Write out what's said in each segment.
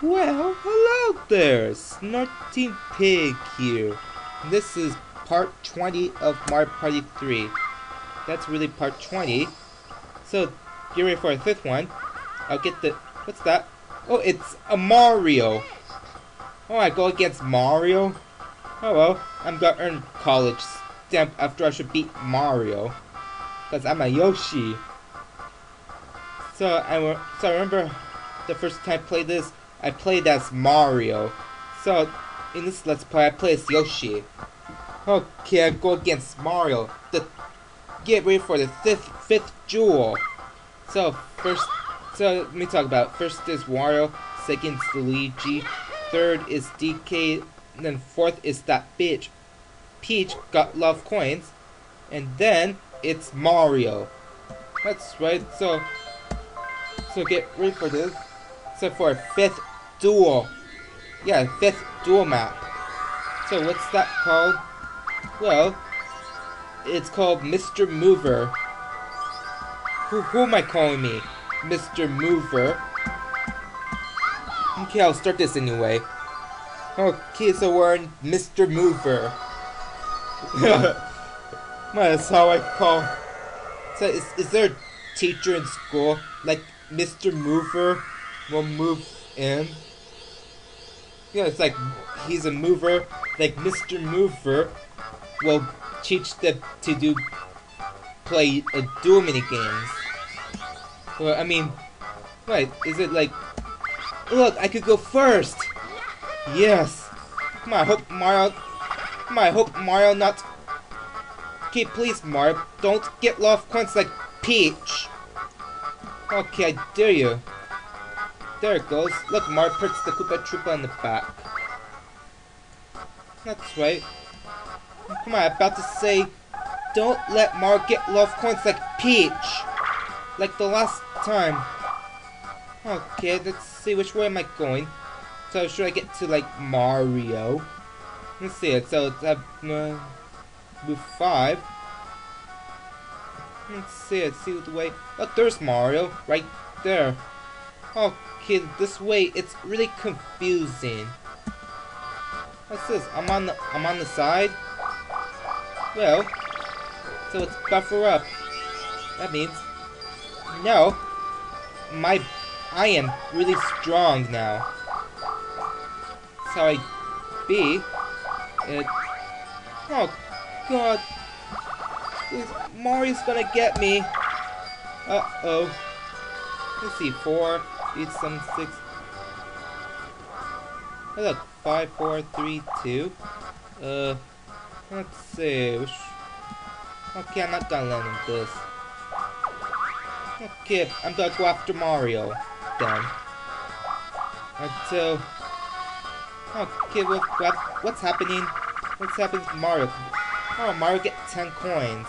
Well, hello there, Snorting Pig here. This is part 20 of Mario Party 3. That's really part 20. So, get ready for a fifth one. I'll get the... What's that? Oh, it's a Mario. Oh, I go against Mario? Oh well, I'm gonna earn courage stamp after I should beat Mario. Because I'm a Yoshi. So I, so I remember the first time I played this, I played as Mario. So in this Let's Play, I play as Yoshi. Okay, I go against Mario. The get ready for the fifth fifth duel. So first, so let me talk about. First is Wario. Second is Luigi. Third is DK. Then fourth is that bitch. Peach got love coins. And then it's Mario. That's right. So, so get ready for this. So for fifth duel. Yeah, fifth duel map. So what's that called? Well, it's called Mr. Mover. Who, who am I calling me? Mr. Mover. Okay, I'll start this anyway. Okay, so we're in Mr. Mover. That's how I call. So is, is there a teacher in school like Mr. Mover will move in? know, it's like he's a mover. Like Mr. Mover will teach them to do play a duel mini games. Well, I mean, wait, is it like? Look, I could go first. Yes. Come on, I hope Mario. Come on, I hope Mario not. Okay, please, Mario, don't get love coins like Peach. Okay, I dare you. There it goes. Look, Mario puts the Koopa Troopa in the back. That's right. Come on, I'm about to say, don't let Mario get love coins like Peach. Like the last time. Okay, let's see, which way am I going? So should I get to like Mario? Let's see it. So it's uh, uh, move five. Let's see it. See the way. Oh, there's Mario right there. Okay, this way it's really confusing. What's this? I'm on the I'm on the side. Well, so it's buffer up. That means no. My I am really strong now. So I be. It. Oh God. This Mario's gonna get me. Uh oh. Let's see. Four. Eight, seven, six. Hey, look. Five, four, three, two. Uh. Let's see. Which... Okay, I'm not gonna on this. Okay, I'm gonna go after Mario then. Until... Okay, well, what, what's happening? What's happening to Mario? Oh, Mario get 10 coins.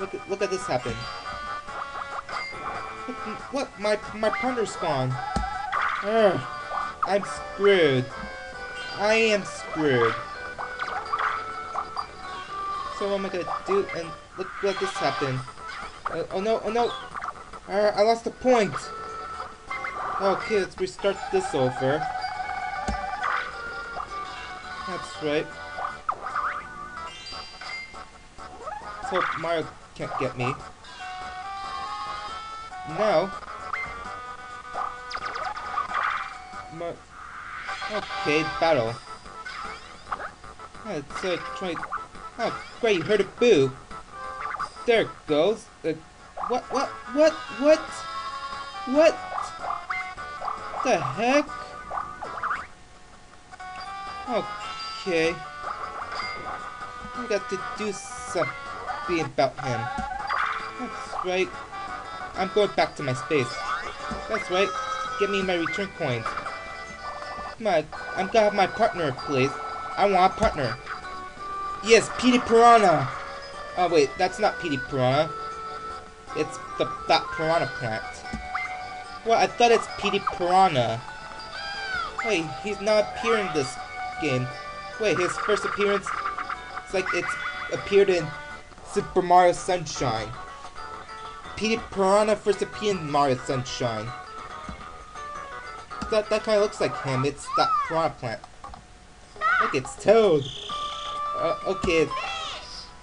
Look look at this happen. What? My, my partner's gone. Urgh, I'm screwed. I am screwed. So what am I gonna do? And look, let this happen. Uh, oh no, oh no! Uh, I lost a point! Okay, let's restart this over. That's right. Let's hope Mario can't get me. Mar okay, battle. Let's uh, try... Oh, great, you heard a boo. There it goes. Uh, what, what, what, what? What? The heck? Okay. I got to do something about him. That's right. I'm going back to my space. That's right. Get me my return coins. On. I'm gonna have my partner, please. I want a partner. Yes, Petey Piranha! Oh wait, that's not Petey Piranha. It's the that piranha plant. Well, I thought it's Petey Piranha. Wait, he's not appearing this game. Wait, his first appearance, it's like it's appeared in Super Mario Sunshine. Petey Piranha first appeared in Mario Sunshine. that, that kind of looks like him. It's that piranha plant. Look, it's Toad. Uh, okay,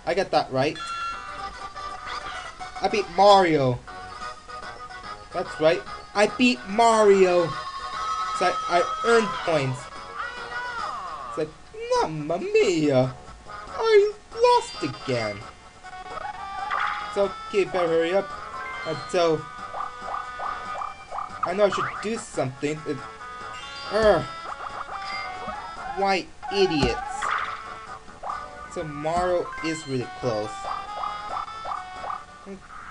I got that right. I beat Mario. That's right. I beat Mario. So I, I earned points. It's like, Mamma Mia! I lost again. So, okay, better hurry up. Until... I know I should do something. It, er, Urgh. Why idiots? Tomorrow is really close.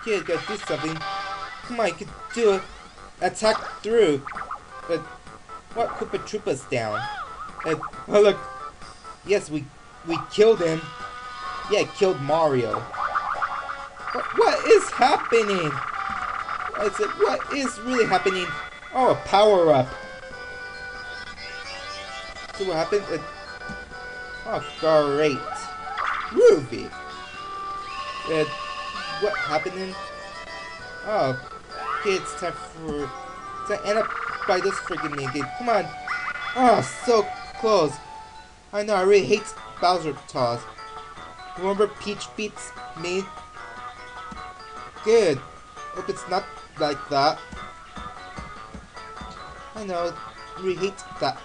Okay, gotta do something. Come on, you can do it. Attack through. But what Koopa Troopa's down? And oh look, yes, we we killed him. Yeah, killed Mario. Happening? What is? What is really happening? Oh, a power up. See what happened? It, oh, great. Ruby. And what happened? Oh, okay, it's time for to end up by this freaking gate. Come on. Oh, so close. I know, I really hate Bowser toss. Remember Peach beats me? Good. Hope it's not like that. I know, really hate that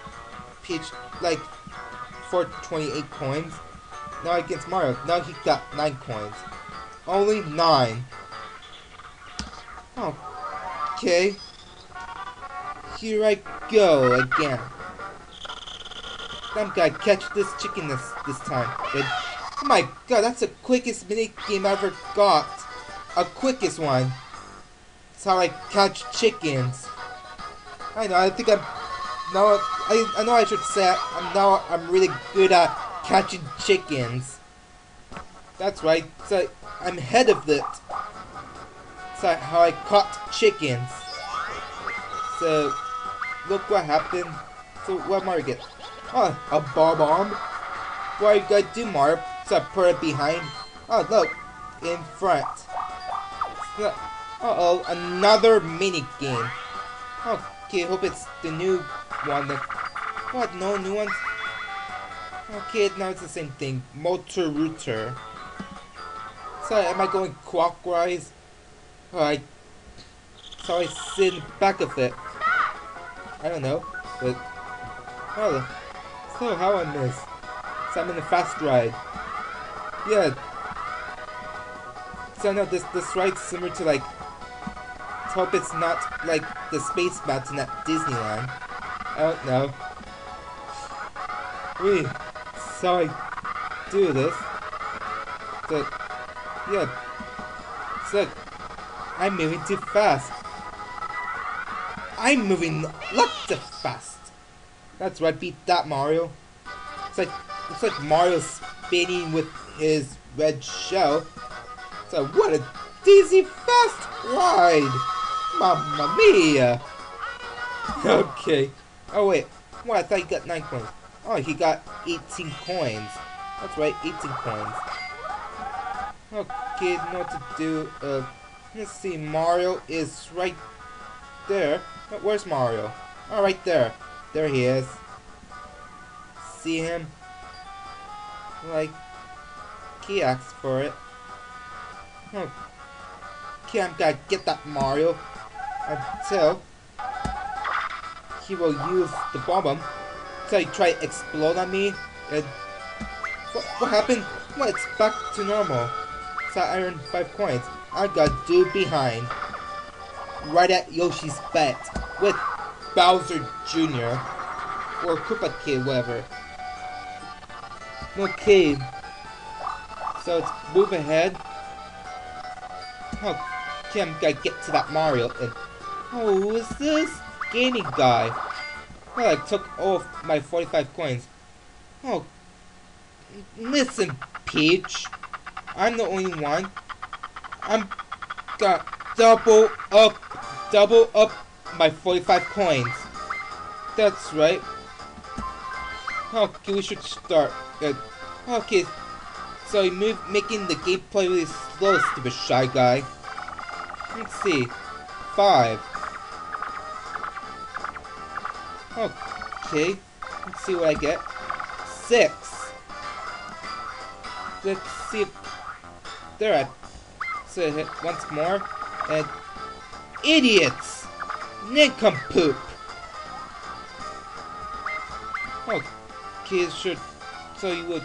Peach, like, for 28 coins. Now against Mario, now he got 9 coins. Only 9. Oh, Okay. Here I go again. I'm gonna catch this chicken this this time. Oh my god, that's the quickest mini game I ever got. A quickest one. That's how I catch chickens. I know. I think I'm now. I I know I should say I'm now. I'm really good at catching chickens. That's right. So I'm head of it. That's how I caught chickens. So look what happened. So what Mario get? Oh, a Bob-omb. What are you gotta do, Mario? So I put it behind. Oh look, in front. Uh oh, another mini game. Okay, hope it's the new one. That, what? No new ones? Okay, now it's the same thing. Motor Rooter. So am I going clockwise? Alright. So I sit in the back of it. I don't know, but oh, so how I miss? So I'm in a fast ride. Yeah. So I know this this ride's similar to like. Hope it's not like the Space Mountain at Disneyland. I don't know. Wait, so I do this. But yeah. So I'm moving too fast. I'm moving lots too fast. That's right, beat that Mario. It's like it's like Mario spinning with his red shell. So what a dizzy fast ride! Mamma mia! Okay. Oh wait. What? I thought he got 9 coins. Oh, he got 18 coins. That's right, 18 coins. Okay, know what to do. Uh, let's see. Mario is right there. Where's Mario? Oh, right there. There he is. See him? Like, he asked for it. Oh, gonna get that Mario until he will use the bomb so he try to explode on me and what, what happened? Well, it's back to normal. So I earned 5 coins. I got dude behind. Right at Yoshi's bet with Bowser Jr. or Koopa Kid, whatever. Okay. So let's move ahead. Okay, I'm gonna get to that Mario and Oh, who is this? Gaming guy. Well, I took all my 45 coins. Oh, listen, Peach. I'm the only one. I'm got double up, double up my 45 coins. That's right. Okay, we should start. Okay, so you move, making the gameplay really slow, stupid shy guy. Let's see. Five. Okay, let's see what I get. Six. Let's see. There, I... So hit once more. And... Idiots! Nincompoop! Okay, sure. So you would...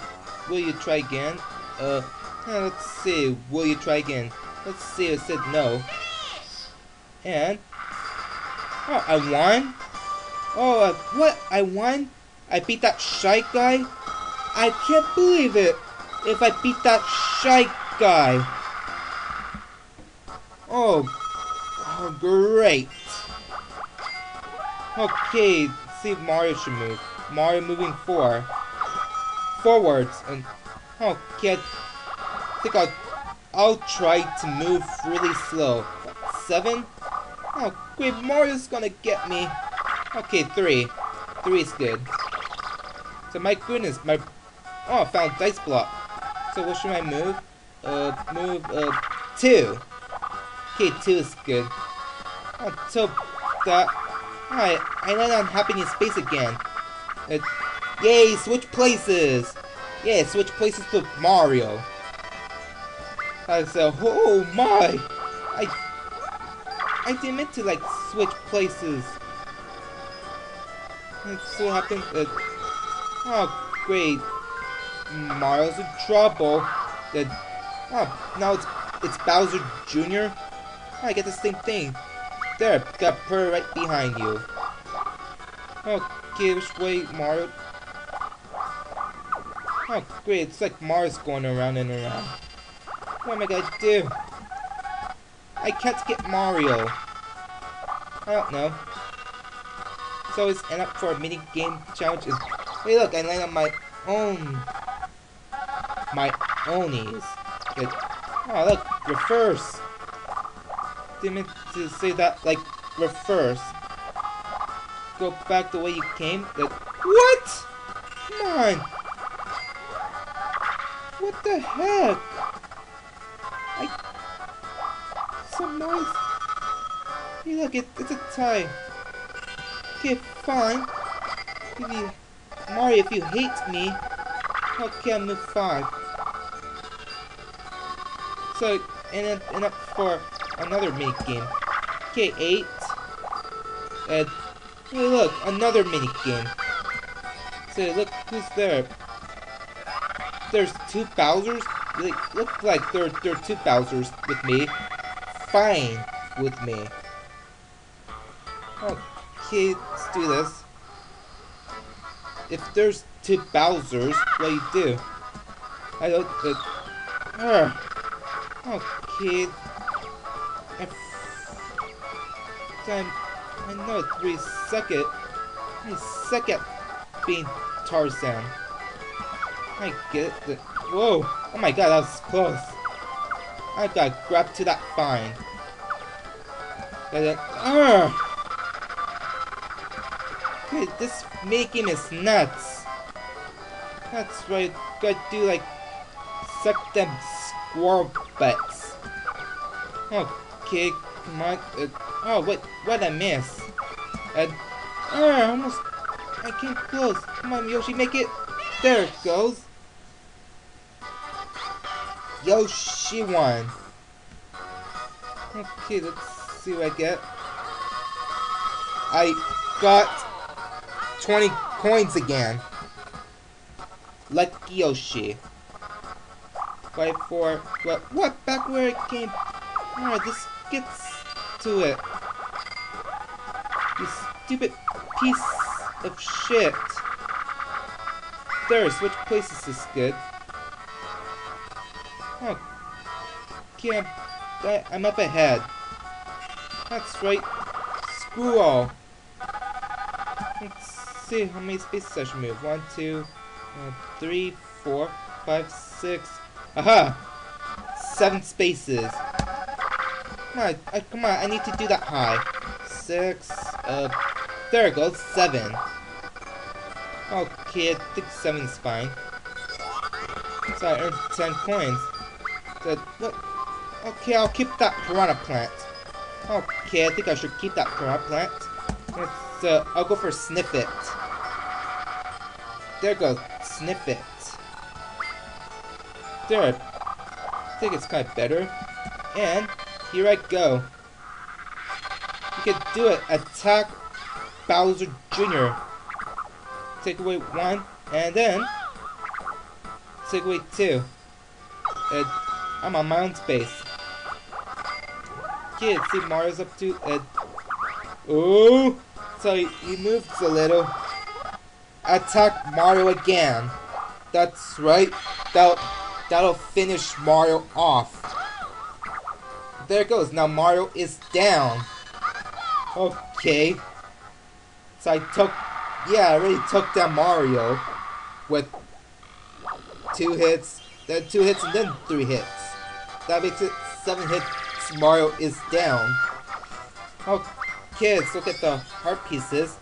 Will you try again? Uh, let's see. Will you try again? Let's see. It said no. And... Oh, I won? Oh, uh, what? I won? I beat that shy guy? I can't believe it! If I beat that shy guy! Oh, oh great! Okay, see if Mario should move. Mario moving four. Forwards, and... Okay, I think I'll... I'll try to move really slow. Seven? Oh, great, Mario's gonna get me. Okay, three. Three is good. So my goodness, my... Oh, I found dice block. So what should I move? Uh, move, uh, two. Okay, two is good. Until that... Alright, I land on Happiness Space again. Uh, yay, switch places! Yeah, switch places with Mario. I said, oh my! I... I didn't mean to, like, switch places. It so happened that... Oh, great. Mario's in trouble. That... Oh, now it's, it's Bowser Jr.? I get the same thing. There, got her right behind you. Okay, which way, Mario? Oh, great, it's like Mars going around and around. What am I gonna do? I can't get Mario. I don't know. So always end up for a mini game challenge is hey look I land on my own my ownies. Like, oh look, reverse. Didn't mean to say that like reverse. Go back the way you came. Like what? Come on. The heck? I some noise. Hey look, it, it's a tie. Okay, fine. Mario, if you hate me, okay, I'll move five. So, and then and up for another mini game. Okay, eight. And hey, look, another mini game. So look who's there. There's two Bowser's. They look like there there are two Bowser's with me. Fine with me. Okay, let's do this. If there's two Bowsers, what do you do? I don't... Uh, uh, okay. I, I'm, I know three second. I suck at being Tarzan. I get it. Whoa! Oh my god, that was close. I got grabbed to that fine. And then, uh, Okay, this making is nuts. That's right, gotta do like suck them squirrel butts. Okay, come on. Uh, oh, what? What I miss? Uh, oh, almost. I came close. Come on, Yoshi, make it. There it goes. Yoshi won. Okay, let's see what I get. I got 20 coins again. Lucky Yoshi. Fight for what? What? Back where it came. Alright, this gets to it. You stupid piece of shit. There, switch places is this good. Oh, okay, I'm, I'm up ahead. That's right. Screw all. Let's see how many spaces I should move. One, two, uh, three, four, five, six. Aha! Seven spaces. Come on, uh, come on, I need to do that high. Six, uh, there it goes, seven. Think seven's fine. So I earned ten coins. So, what? Okay, I'll keep that piranha plant. Okay, I think I should keep that piranha plant. Let's So I'll go for Snifit. There goes Snifit. There, I think it's kind of better. And here I go. You can do it. Attack Bowser Jr. Take away one, and then take away two. And I'm on my own space. Kids, see Mario's up to and Oh so he, he moves a little. Attack Mario again. That's right. That'll that'll finish Mario off. There it goes. Now Mario is down. Okay. So I took, yeah, I already took down Mario with two hits, then two hits, and then three hits. That makes it seven hits. Mario is down. Oh, kids, look at the heart pieces.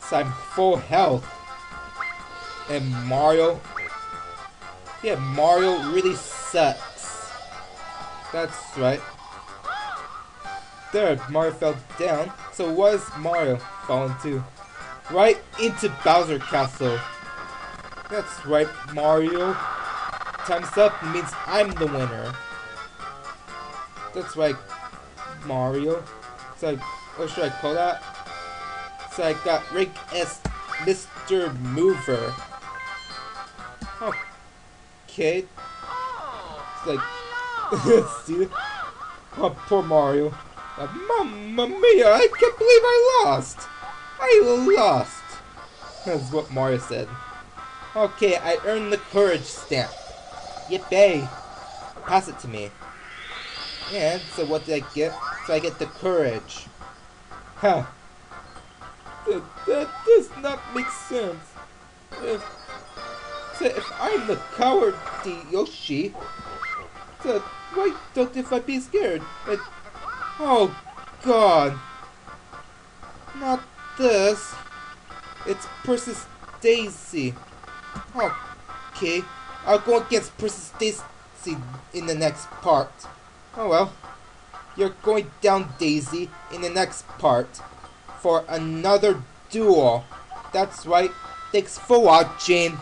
So I'm full health. And Mario, yeah, Mario really sucks. That's right. There, Mario fell down. So was Mario falling to? Right into Bowser Castle. That's right, Mario. Time's up means I'm the winner. That's right, Mario. It's like, what should I call that? It's like that rank S. Mr. Mover. Okay. It's like, see? Oh, poor Mario. Uh, Mamma mia, I can't believe I lost! I lost! That's what Mario said. Okay, I earned the courage stamp. Yippee! Pass it to me. And, so what did I get? So I get the courage. Huh. That, that does not make sense. If, so if I'm the cowardly Yoshi, so why don't if I be scared? Oh, God. Not this. It's Princess Daisy. Okay. I'll go against Princess Daisy in the next part. Oh well. You're going down, Daisy, in the next part for another duel. That's right. Thanks for watching.